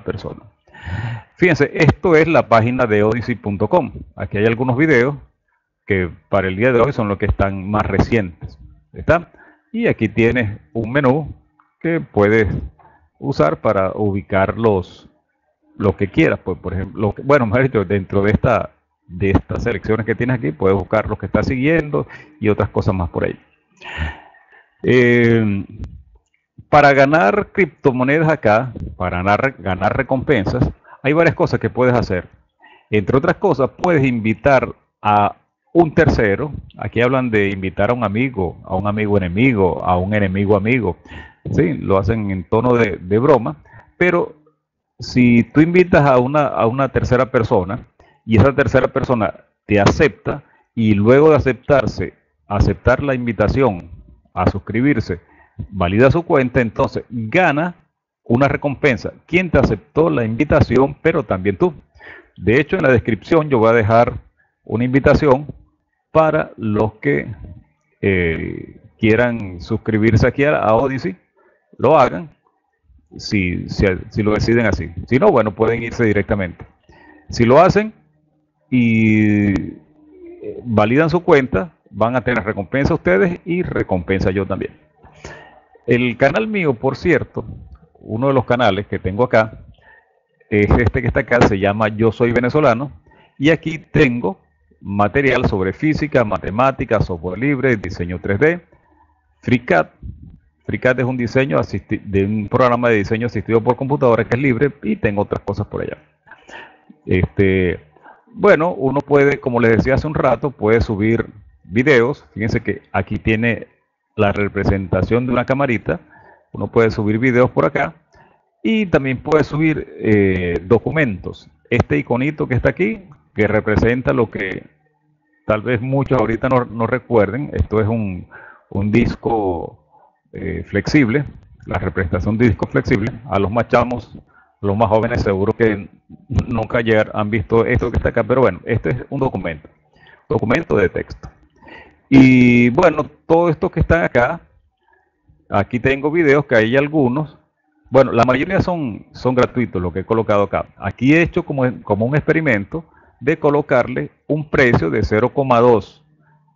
persona. Fíjense, esto es la página de odyssey.com. Aquí hay algunos videos que para el día de hoy son los que están más recientes. ¿Está? Y aquí tienes un menú que puedes usar para ubicar los, lo que quieras. Pues, por ejemplo, bueno, dentro de esta de estas selecciones que tienes aquí, puedes buscar lo que estás siguiendo y otras cosas más por ahí. Eh, para ganar criptomonedas acá, para ganar, ganar recompensas, hay varias cosas que puedes hacer. Entre otras cosas, puedes invitar a un tercero. Aquí hablan de invitar a un amigo, a un amigo enemigo, a un enemigo amigo. Sí, lo hacen en tono de, broma. Pero si tú invitas a una, a una tercera persona y esa tercera persona te acepta y luego de aceptarse, aceptar la invitación a suscribirse, valida su cuenta, entonces gana una recompensa. ¿Quién te aceptó la invitación? Pero también tú. De hecho, en la descripción yo voy a dejar una invitación para los que eh, quieran suscribirse aquí a, Odyssey, lo hagan, si, si, lo deciden así. Si no, bueno, pueden irse directamente. Si lo hacen y eh, validan su cuenta, van a tener recompensa ustedes y recompensa yo también. El canal mío, por cierto, uno de los canales que tengo acá, es este que está acá, se llama Yo Soy Venezolano, y aquí tengo material sobre física, matemáticas, software libre, diseño 3D, FreeCAD. FreeCAD es un diseño de un programa de diseño asistido por computadora que es libre y tengo otras cosas por allá. Este, bueno, uno puede, como les decía hace un rato, puede subir videos. Fíjense que aquí tiene la representación de una camarita. Uno puede subir videos por acá y también puede subir eh, documentos. Este iconito que está aquí, que representa lo que tal vez muchos ahorita no, recuerden, esto es un, disco eh, flexible, la representación de disco flexible. A los más chamos, los más jóvenes seguro que nunca ayer han visto esto que está acá, pero bueno, este es un documento, documento de texto. Y bueno, todo esto que está acá, aquí tengo videos que hay algunos, bueno, la mayoría son, son gratuitos, lo que he colocado acá. Aquí he hecho como, como un experimento de colocarle un precio de 0,2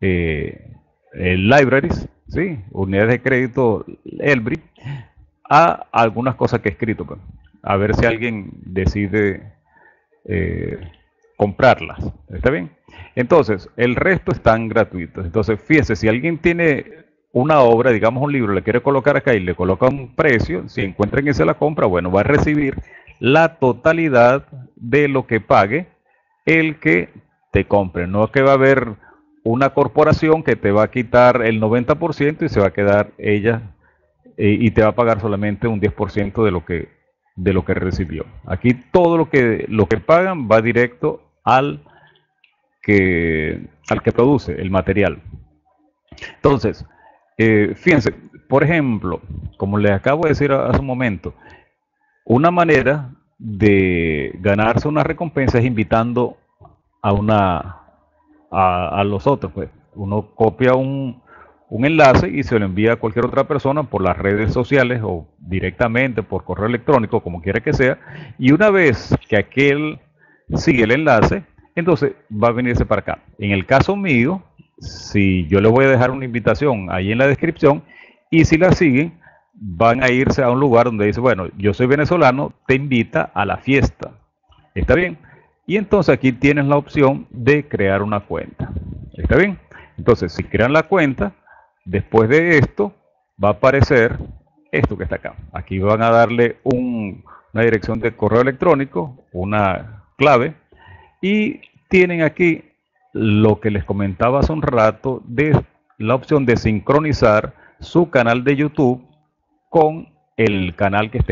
eh, libraries, ¿sí? unidades de crédito Elbri, a algunas cosas que he escrito. Pues. A ver si alguien decide eh, comprarlas. ¿Está bien? Entonces, el resto están gratuitos. Entonces, fíjese, si alguien tiene una obra, digamos un libro, le quiere colocar acá y le coloca un precio, si encuentra que se la compra, bueno, va a recibir la totalidad de lo que pague el que te compre. No es que va a haber una corporación que te va a quitar el 90% y se va a quedar ella eh, y te va a pagar solamente un 10% de lo que de lo que recibió. Aquí todo lo que lo que pagan va directo al que al que produce el material. Entonces, eh, fíjense, por ejemplo, como les acabo de decir hace un momento, una manera de ganarse una recompensa es invitando a una a, los otros. Pues. Uno copia un, un, enlace y se lo envía a cualquier otra persona por las redes sociales o directamente por correo electrónico, como quiera que sea. Y una vez que aquel sigue el enlace, entonces va a venirse para acá. En el caso mío, si yo le voy a dejar una invitación ahí en la descripción y si la siguen, van a irse a un lugar donde dice, bueno, yo soy venezolano, te invita a la fiesta. ¿Está bien? Y entonces aquí tienes la opción de crear una cuenta. ¿Está bien? Entonces, si crean la cuenta, después de esto va a aparecer esto que está acá. Aquí van a darle una dirección de correo electrónico, una clave, y tienen aquí lo que les comentaba hace un rato de la opción de sincronizar su canal de YouTube con el canal que esté